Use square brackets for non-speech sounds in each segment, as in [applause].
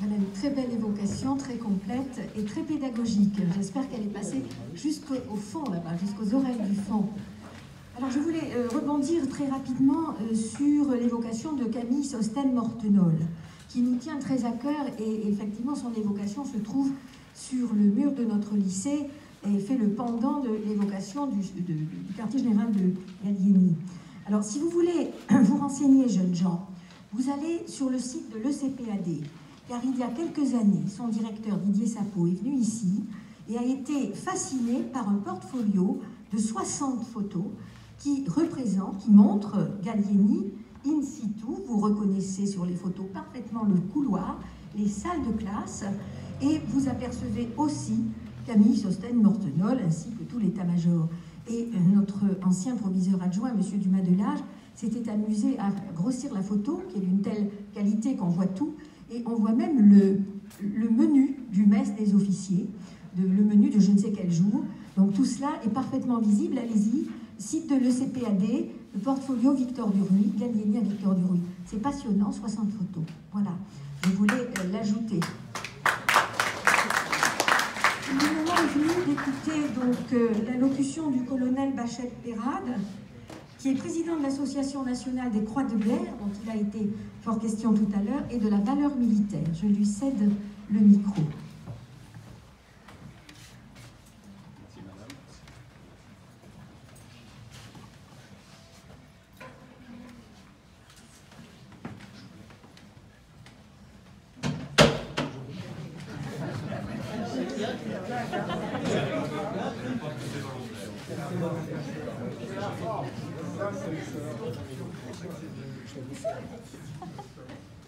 Voilà une très belle évocation, très complète et très pédagogique. J'espère qu'elle est passée jusqu'au fond là-bas, jusqu'aux oreilles du fond. Alors je voulais euh, rebondir très rapidement euh, sur l'évocation de Camille Sosten-Mortenol, qui nous tient très à cœur et effectivement son évocation se trouve sur le mur de notre lycée et fait le pendant de l'évocation du, quartier général de Gallieni. Alors si vous voulez [clears throat] vous renseigner, jeunes gens, vous allez sur le site de l'ECPAD, car il y a quelques années, son directeur Didier Sapot est venu ici et a été fasciné par un portfolio de 60 photos qui représente, qui montre Gallieni in situ. Vous reconnaissez sur les photos parfaitement le couloir, les salles de classe, et vous apercevez aussi Camille Sosten-Mortenol ainsi que tout l'état-major. Et euh, notre ancien proviseur adjoint, M. Dumas-Delage, s'était amusé à grossir la photo, qui est d'une telle qualité qu'on voit tout, et on voit même le, menu du mess des officiers, le menu de je ne sais quel jour. Donc tout cela est parfaitement visible, allez-y, site de l'ECPAD, le portfolio Victor Duruy, Gallieni à Victor Duruy. C'est passionnant, 60 photos. Voilà, je voulais euh, l'ajouter. Le moment est venu d'écouter donc euh, l'allocution du colonel Bachet Perrade, qui est président de l'Association nationale des croix de guerre, dont il a été fort question tout à l'heure, et de la valeur militaire. Je lui cède le micro.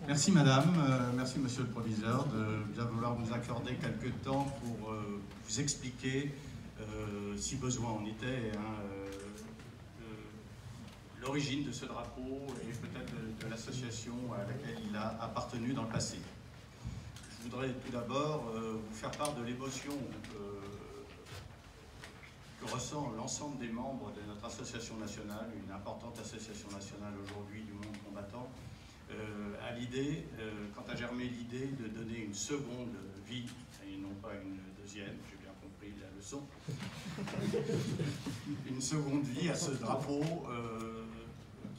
Merci Madame, euh, merci Monsieur le Proviseur de bien vouloir nous accorder quelques temps pour euh, vous expliquer, euh, si besoin en était, hein, l'origine de ce drapeau et peut-être de, l'association à laquelle il a appartenu dans le passé. Je voudrais tout d'abord vous faire part de l'émotion que ressent l'ensemble des membres de notre association nationale, une importante association nationale aujourd'hui du monde euh, à l'idée, euh, quand a germé l'idée de donner une seconde vie, et non pas une deuxième, j'ai bien compris la leçon, [laughs] une seconde vie à ce drapeau euh,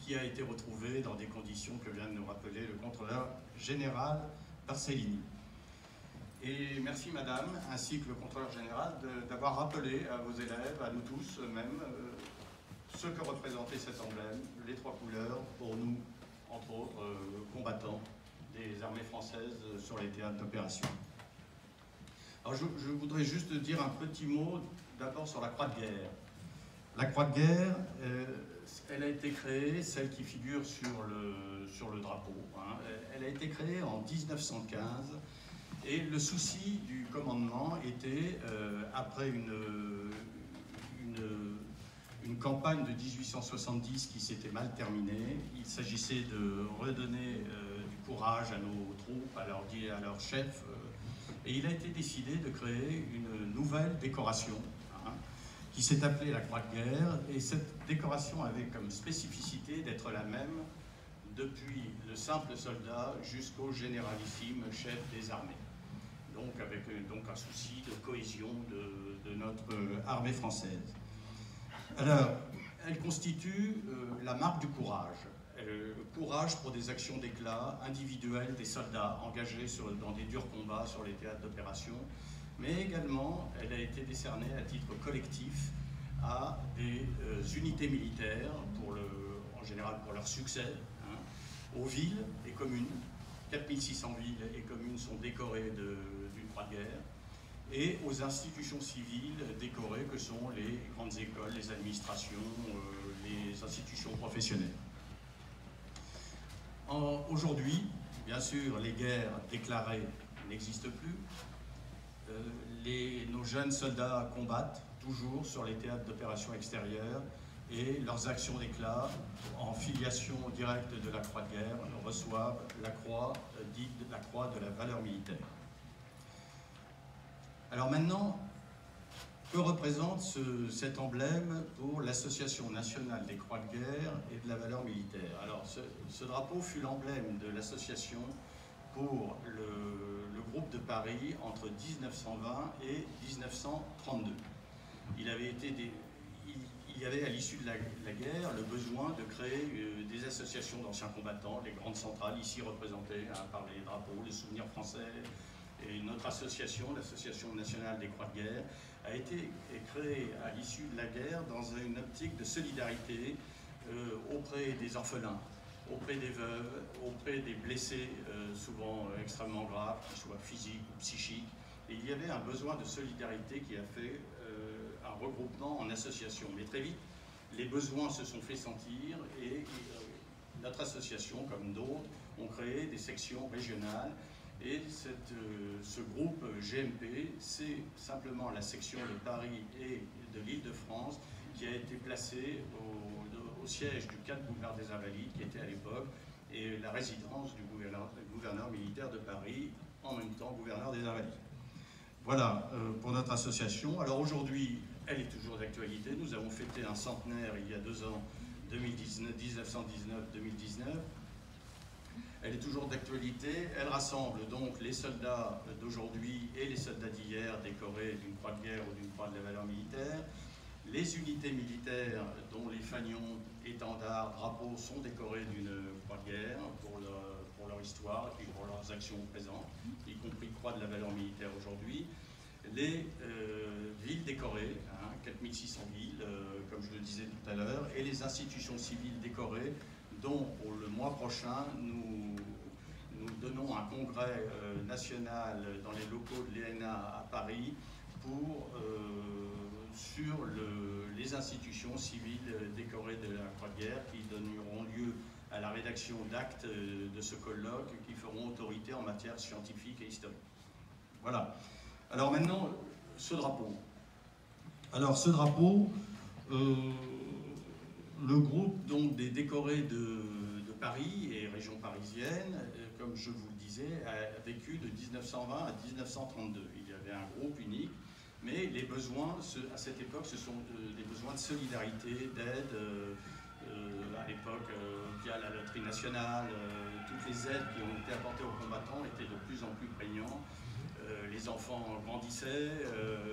qui a été retrouvé dans des conditions que vient de nous rappeler le contrôleur général Barcellini. Et merci Madame, ainsi que le contrôleur général, d'avoir rappelé à vos élèves, à nous tous même, ce que représentait cet emblème, les trois couleurs, pour nous, entre autres, euh, combattants des armées françaises sur les théâtres d'opération. Alors je, voudrais juste dire un petit mot d'abord sur la croix de guerre. La croix de guerre, euh, elle a été créée, celle qui figure sur le, sur le drapeau, hein. elle a été créée en 1915 et le souci du commandement était, euh, après une une campagne de 1870 qui s'était mal terminée. Il s'agissait de redonner euh, du courage à nos troupes, à leurs leur chefs. Euh, et il a été décidé de créer une nouvelle décoration hein, qui s'est appelée la Croix de guerre. Et cette décoration avait comme spécificité d'être la même depuis le simple soldat jusqu'au généralissime chef des armées. Donc avec euh, donc un souci de cohésion de, de notre armée française. Alors, elle constitue euh, la marque du courage. Euh, courage pour des actions d'éclat individuelles des soldats engagés dans des durs combats sur les théâtres d'opération, mais également elle a été décernée à titre collectif à des euh, unités militaires, en général pour leur succès, hein, aux villes et communes. 4600 villes et communes sont décorées d'une croix de guerre et aux institutions civiles décorées que sont les grandes écoles, les administrations, euh, les institutions professionnelles. Aujourd'hui, bien sûr, les guerres déclarées n'existent plus. Euh, nos jeunes soldats combattent toujours sur les théâtres d'opérations extérieures et leurs actions d'éclat en filiation directe de la Croix de guerre reçoivent la croix euh, dite la croix de la valeur militaire. Alors maintenant, que représente cet emblème pour l'Association nationale des croix de guerre et de la valeur militaire? Alors ce, drapeau fut l'emblème de l'association pour groupe de Paris entre 1920 et 1932. Il avait été il y avait à l'issue de la, guerre le besoin de créer euh, des associations d'anciens combattants, les grandes centrales ici représentées hein, par les drapeaux, les souvenirs français, et notre association, l'Association nationale des croix de guerre, a été créée à l'issue de la guerre dans une optique de solidarité euh, auprès des orphelins, auprès des veuves, auprès des blessés, euh, souvent extrêmement graves, qu'ils soient physiques ou psychiques. Et il y avait un besoin de solidarité qui a fait un regroupement en association. Mais très vite, les besoins se sont fait sentir et euh, notre association, comme d'autres, ont créé des sections régionales. Et euh, ce groupe GMP, c'est simplement la section de Paris et de l'Île-de-France qui a été placée au, siège du 4 boulevard des Invalides, qui était à l'époque, et la résidence du gouverneur, gouverneur, militaire de Paris, en même temps gouverneur des Invalides. Voilà euh, pour notre association. Alors aujourd'hui, elle est toujours d'actualité. Nous avons fêté un centenaire il y a deux ans, 1919-2019. Elle est toujours d'actualité. Elle rassemble donc les soldats d'aujourd'hui et les soldats d'hier décorés d'une croix de guerre ou d'une croix de la valeur militaire. Les unités militaires dont les fanions, étendards, drapeaux sont décorés d'une croix de guerre pour leur, histoire et pour leurs actions présentes, y compris croix de la valeur militaire aujourd'hui les euh, villes décorées, 4600 hein, villes, euh, comme je le disais tout à l'heure, et les institutions civiles décorées, dont pour le mois prochain, nous donnons un congrès euh, national dans les locaux de l'ENA à Paris pour, sur les institutions civiles décorées de la Croix-de-Guerre qui donneront lieu à la rédaction d'actes de ce colloque qui feront autorité en matière scientifique et historique. Voilà. Alors maintenant, ce drapeau. Alors ce drapeau, euh, le groupe donc, des décorés de, Paris et région parisienne, euh, comme je vous le disais, a vécu de 1920 à 1932. Il y avait un groupe unique, mais les besoins, à cette époque, ce sont des besoins de solidarité, d'aide. Euh, à l'époque, via la loterie nationale, toutes les aides qui ont été apportées aux combattants étaient de plus en plus prégnantes. Euh, les enfants grandissaient, euh,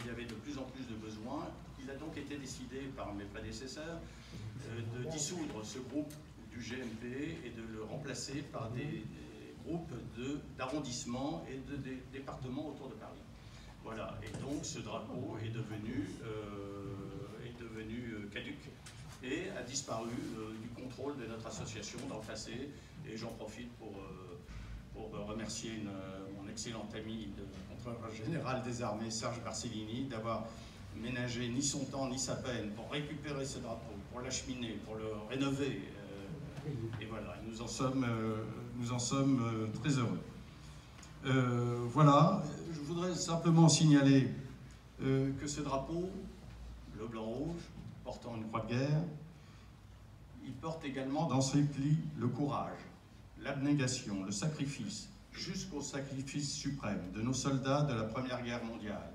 il y avait de plus en plus de besoins. Il a donc été décidé par mes prédécesseurs euh, de dissoudre ce groupe du GMP et de le remplacer par des, groupes d'arrondissements et de départements autour de Paris. Voilà, et donc ce drapeau est devenu, est devenu caduque et a disparu du contrôle de notre association dans le passé. Et j'en profite pour pour remercier euh, mon excellent ami, le contrôleur général des armées, Serge Barcellini, d'avoir ménagé ni son temps ni sa peine pour récupérer ce drapeau, pour l'acheminer, pour le rénover. Euh, et voilà, nous en sommes, euh, nous en sommes très heureux. voilà, je voudrais simplement signaler que ce drapeau, le blanc-rouge, portant une croix de guerre, il porte également dans ses plis le courage l'abnégation, le sacrifice, jusqu'au sacrifice suprême de nos soldats de la Première Guerre mondiale,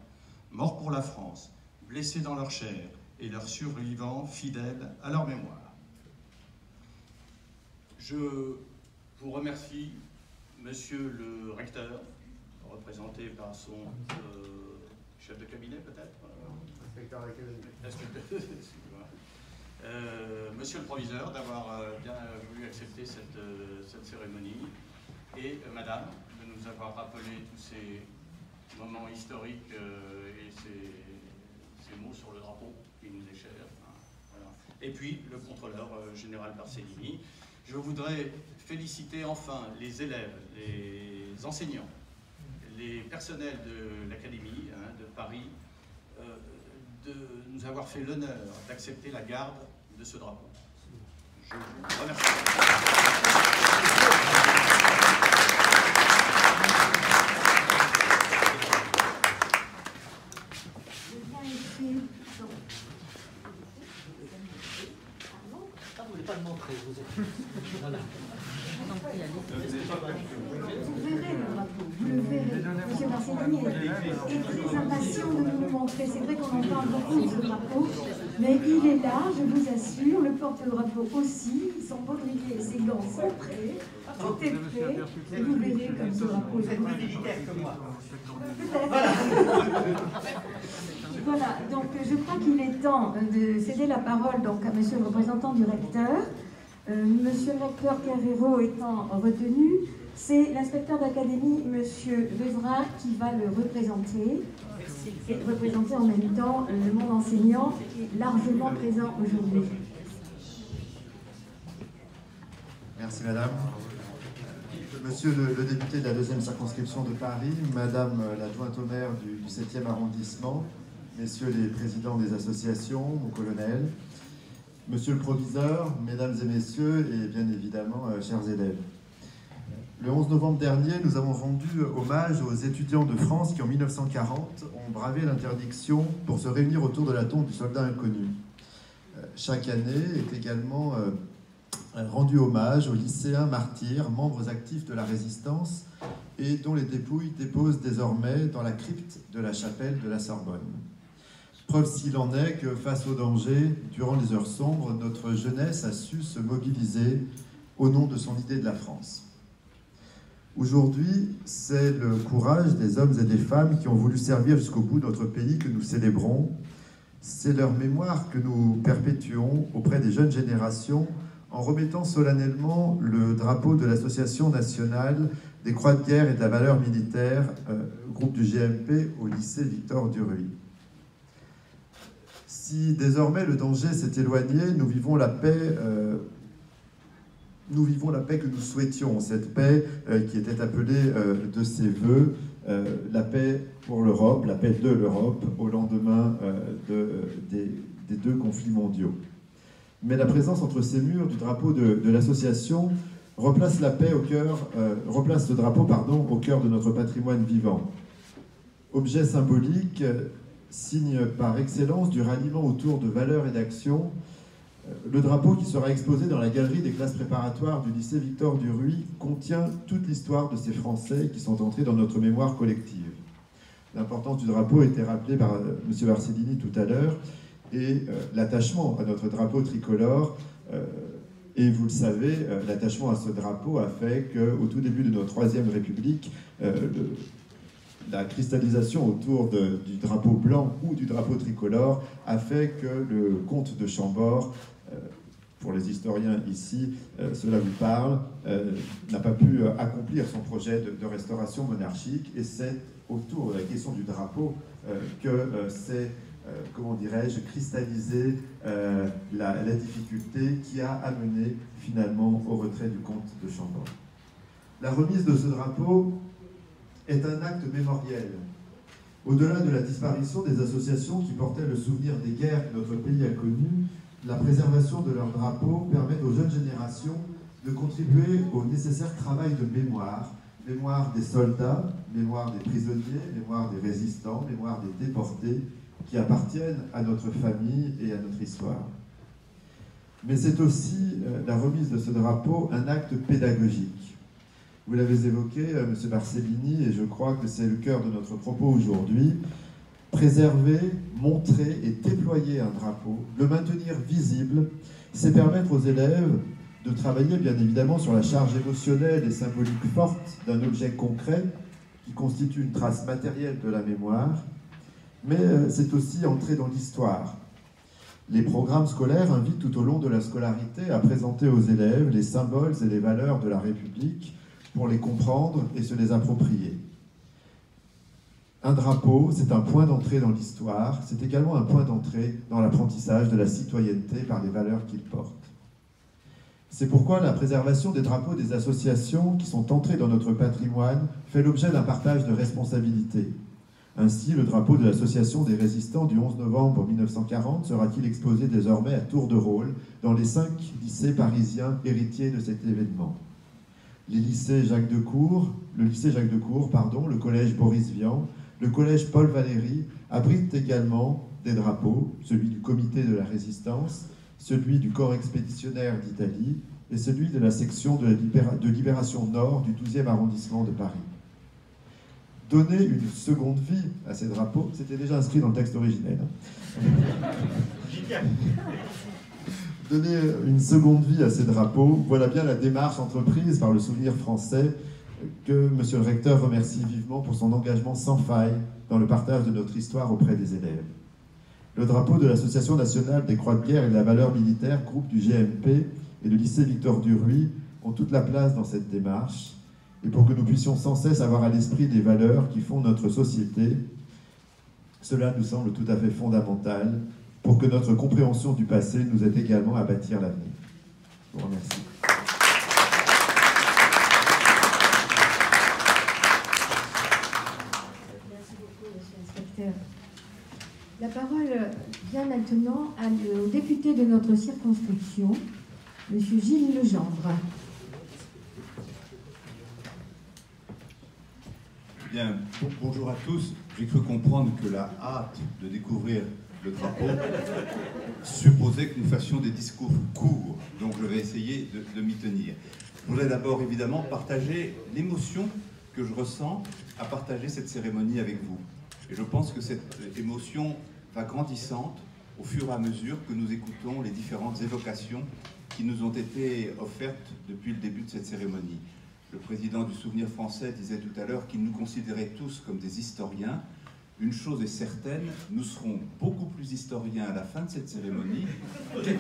morts pour la France, blessés dans leur chair et leurs survivants fidèles à leur mémoire. Je vous remercie, Monsieur le recteur, représenté par son euh, chef de cabinet peut-être Inspecteur d'académie. [laughs] Euh, monsieur le proviseur, d'avoir euh, bien voulu accepter cette, euh, cérémonie, et Madame, de nous avoir rappelé tous ces moments historiques et ces, mots sur le drapeau qui nous est cher. Et puis le contrôleur général Barcellini. Je voudrais féliciter enfin les élèves, les enseignants, les personnels de l'Académie hein, de Paris, de nous avoir fait l'honneur d'accepter la garde de ce drapeau. Je vous remercie. Ah, vous voulez pas le montrer, vous êtes... Voilà. Vous verrez le drapeau, vous le verrez. Monsieur Marcelini est, est très impatient de nous le montrer. C'est vrai qu'on en parle beaucoup de ce drapeau. Mais il est là, je vous assure, le porte-drapeau aussi, son baudrier et ses gants sont prêts, tout est prêt, et vous verrez comme ce drapeau est plus militaire que moi. Peut-être. [laughs] Voilà. donc je crois qu'il est temps de céder la parole donc, à monsieur le représentant du recteur. Euh, monsieur recteur Carrero étant retenu, c'est l'inspecteur d'académie, monsieur Levrin, qui va le représenter et représenter en même temps le monde enseignant qui est largement présent aujourd'hui. Merci madame. Monsieur le, député de la deuxième circonscription de Paris, madame l'adjointe au maire du, du 7e arrondissement, messieurs les présidents des associations, mon colonel, monsieur le proviseur, mesdames et messieurs, et bien évidemment, euh, chers élèves. Le 11 novembre dernier, nous avons rendu hommage aux étudiants de France qui, en 1940, ont bravé l'interdiction pour se réunir autour de la tombe du soldat inconnu. Euh, chaque année est également euh, rendu hommage aux lycéens martyrs, membres actifs de la résistance, et dont les dépouilles déposent désormais dans la crypte de la chapelle de la Sorbonne. Preuve s'il en est que face au danger, durant les heures sombres, notre jeunesse a su se mobiliser au nom de son idée de la France. Aujourd'hui, c'est le courage des hommes et des femmes qui ont voulu servir jusqu'au bout notre pays que nous célébrons. C'est leur mémoire que nous perpétuons auprès des jeunes générations en remettant solennellement le drapeau de l'Association nationale des croix de guerre et de la valeur militaire, euh, groupe du GMP, au lycée Victor Duruy. Si désormais le danger s'est éloigné, nous vivons la paix euh, nous vivons la paix que nous souhaitions, cette paix euh, qui était appelée euh, de ses voeux, la paix pour l'Europe, la paix de l'Europe au lendemain de, des, deux conflits mondiaux. Mais la présence entre ces murs du drapeau de, de l'association replace la paix au cœur, replace le drapeau pardon, au cœur de notre patrimoine vivant. Objet symbolique, signe par excellence du ralliement autour de valeurs et d'actions le drapeau qui sera exposé dans la galerie des classes préparatoires du lycée Victor Duruy contient toute l'histoire de ces Français qui sont entrés dans notre mémoire collective. L'importance du drapeau a été rappelée par euh, M. Barcellini tout à l'heure, et euh, l'attachement à notre drapeau tricolore, euh, et vous le savez, l'attachement à ce drapeau a fait qu'au tout début de notre Troisième République, la cristallisation autour du drapeau blanc ou du drapeau tricolore a fait que le comte de Chambord euh, pour les historiens ici, euh, cela vous parle, euh, n'a pas pu accomplir son projet de, restauration monarchique, et c'est autour de la question du drapeau que c'est, comment dirais-je, cristallisé la, la, difficulté qui a amené finalement au retrait du comte de Chambord. La remise de ce drapeau est un acte mémoriel. Au-delà de la disparition des associations qui portaient le souvenir des guerres que notre pays a connues, la préservation de leur drapeau permet aux jeunes générations de contribuer au nécessaire travail de mémoire, mémoire des soldats, mémoire des prisonniers, mémoire des résistants, mémoire des déportés, qui appartiennent à notre famille et à notre histoire. Mais c'est aussi euh, la remise de ce drapeau un acte pédagogique. Vous l'avez évoqué, euh, M. Barcellini, et je crois que c'est le cœur de notre propos aujourd'hui. Préserver, montrer et déployer un drapeau, le maintenir visible, c'est permettre aux élèves de travailler bien évidemment sur la charge émotionnelle et symbolique forte d'un objet concret qui constitue une trace matérielle de la mémoire, mais euh, c'est aussi entrer dans l'histoire. Les programmes scolaires invitent tout au long de la scolarité à présenter aux élèves les symboles et les valeurs de la République pour les comprendre et se les approprier. Un drapeau, c'est un point d'entrée dans l'histoire, c'est également un point d'entrée dans l'apprentissage de la citoyenneté par les valeurs qu'il porte. C'est pourquoi la préservation des drapeaux des associations qui sont entrées dans notre patrimoine fait l'objet d'un partage de responsabilités. Ainsi, le drapeau de l'Association des résistants du 11 novembre 1940 sera-t-il exposé désormais à tour de rôle dans les cinq lycées parisiens héritiers de cet événement. Les lycées Jacques de Cour, le lycée Jacques de Cour, pardon, le collège Boris Vian, le collège Paul Valéry abrite également des drapeaux, celui du comité de la résistance, celui du corps expéditionnaire d'Italie et celui de la section de, Libération Nord du 12e arrondissement de Paris. Donner une seconde vie à ces drapeaux, c'était déjà inscrit dans le texte originel. Donner une seconde vie à ces drapeaux, voilà bien la démarche entreprise par le souvenir français que Monsieur le recteur remercie vivement pour son engagement sans faille dans le partage de notre histoire auprès des élèves. Le drapeau de l'Association nationale des croix de guerre et de la valeur militaire, groupe du GMP et du lycée Victor Duruy ont toute la place dans cette démarche. Et pour que nous puissions sans cesse avoir à l'esprit des valeurs qui font notre société, cela nous semble tout à fait fondamental pour que notre compréhension du passé nous aide également à bâtir l'avenir. Je vous remercie. Merci beaucoup, monsieur l'inspecteur. La parole vient maintenant à le- au député de notre circonscription, monsieur Gilles Legendre. Bien, bon- bonjour à tous. J'ai cru comprendre que la hâte de découvrir le drapeau supposait que nous fassions des discours courts. Donc je vais essayer de, de m'y tenir. Je voudrais d'abord évidemment partager l'émotion que je ressens à partager cette cérémonie avec vous. Et je pense que cette émotion va grandissante au fur et à mesure que nous écoutons les différentes évocations qui nous ont été offertes depuis le début de cette cérémonie. Le président du Souvenir français disait tout à l'heure qu'il nous considérait tous comme des historiens. Une chose est certaine, nous serons beaucoup plus historiens à la fin de cette cérémonie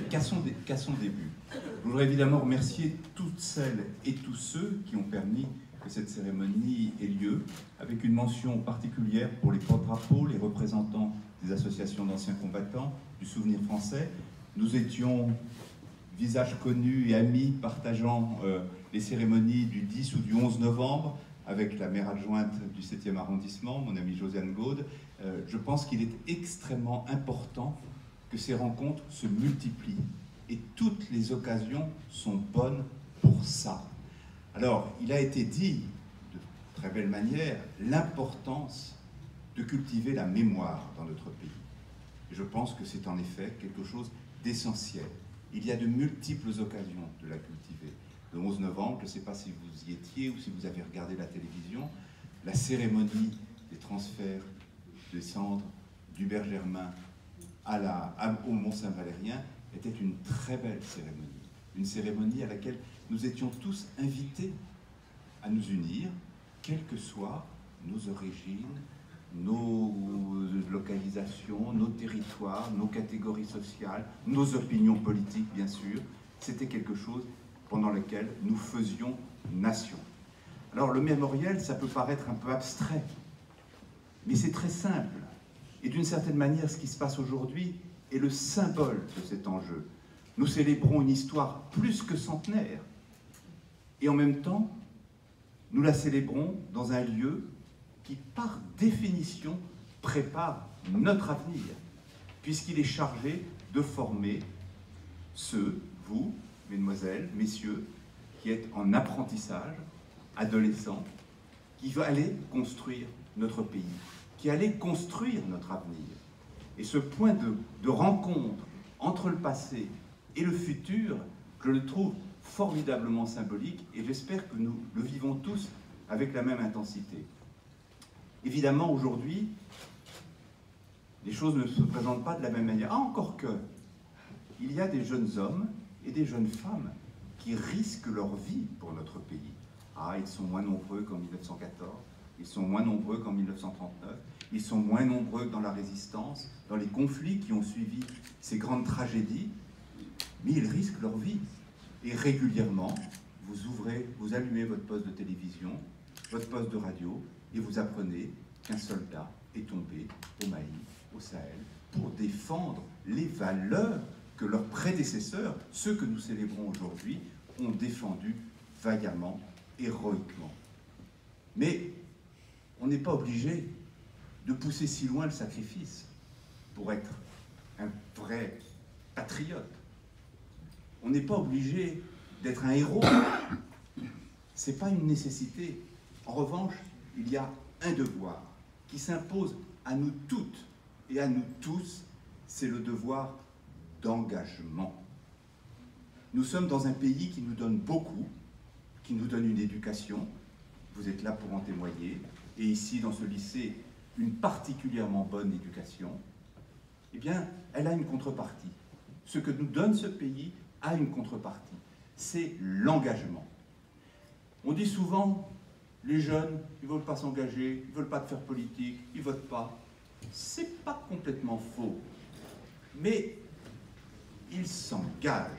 qu'à son, début. Je voudrais évidemment remercier toutes celles et tous ceux qui ont permis que cette cérémonie ait lieu, avec une mention particulière pour les porte-drapeaux, les représentants des associations d'anciens combattants, du Souvenir français. Nous étions visages connus et amis partageant euh, les cérémonies du 10 ou du 11 novembre avec la maire adjointe du 7e arrondissement, mon amie Josiane Gaude. Euh, je pense qu'il est extrêmement important que ces rencontres se multiplient. Et toutes les occasions sont bonnes pour ça. Alors, il a été dit de très belle manière l'importance de cultiver la mémoire dans notre pays. Et je pense que c'est en effet quelque chose d'essentiel. Il y a de multiples occasions de la cultiver. Le 11 novembre, je ne sais pas si vous y étiez ou si vous avez regardé la télévision, la cérémonie des transferts des cendres d'Hubert Germain à la, au Mont-Saint-Valérien était une très belle cérémonie. Une cérémonie à laquelle nous étions tous invités à nous unir, quelles que soient nos origines, nos localisations, nos territoires, nos catégories sociales, nos opinions politiques, bien sûr. C'était quelque chose pendant lequel nous faisions nation. Alors le mémorial, ça peut paraître un peu abstrait, mais c'est très simple. Et d'une certaine manière, ce qui se passe aujourd'hui est le symbole de cet enjeu. Nous célébrons une histoire plus que centenaire. Et en même temps, nous la célébrons dans un lieu qui, par définition, prépare notre avenir, puisqu'il est chargé de former ceux, vous, mesdemoiselles, messieurs, qui êtes en apprentissage, adolescents, qui va aller construire notre pays, qui allait construire notre avenir. Et ce point de, de rencontre entre le passé et le futur, je le trouve formidablement symbolique et j'espère que nous le vivons tous avec la même intensité. Évidemment, aujourd'hui, les choses ne se présentent pas de la même manière. Ah, encore que, il y a des jeunes hommes et des jeunes femmes qui risquent leur vie pour notre pays. Ah, ils sont moins nombreux qu'en 1914, ils sont moins nombreux qu'en 1939, ils sont moins nombreux dans la résistance, dans les conflits qui ont suivi ces grandes tragédies, mais ils risquent leur vie. Et régulièrement, vous ouvrez, vous allumez votre poste de télévision, votre poste de radio, et vous apprenez qu'un soldat est tombé au Mali, au Sahel, pour défendre les valeurs que leurs prédécesseurs, ceux que nous célébrons aujourd'hui, ont défendues vaillamment, héroïquement. Mais on n'est pas obligé de pousser si loin le sacrifice pour être un vrai patriote. On n'est pas obligé d'être un héros. C'est pas une nécessité. En revanche, il y a un devoir qui s'impose à nous toutes et à nous tous, c'est le devoir d'engagement. Nous sommes dans un pays qui nous donne beaucoup, qui nous donne une éducation. Vous êtes là pour en témoigner. et ici dans ce lycée, une particulièrement bonne éducation, eh bien, elle a une contrepartie. Ce que nous donne ce pays a une contrepartie. C'est l'engagement. On dit souvent, les jeunes, ils ne veulent pas s'engager, ils ne veulent pas faire politique, ils ne votent pas. C'est pas complètement faux. Mais ils s'engagent.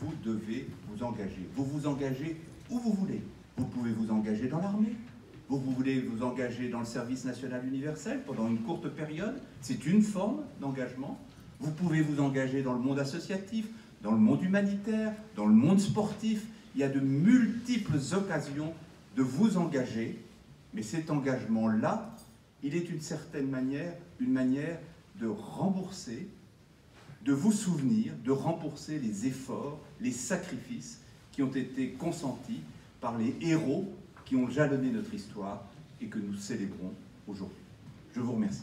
Vous devez vous engager. Vous vous engagez où vous voulez. Vous pouvez vous engager dans l'armée. Vous, vous voulez vous engager dans le service national universel pendant une courte période. C'est une forme d'engagement. Vous pouvez vous engager dans le monde associatif, dans le monde humanitaire, dans le monde sportif. Il y a de multiples occasions de vous engager, mais cet engagement-là, il est d'une certaine manière une manière de rembourser, de vous souvenir, de rembourser les efforts, les sacrifices qui ont été consentis par les héros qui ont jalonné notre histoire et que nous célébrons aujourd'hui. Je vous remercie.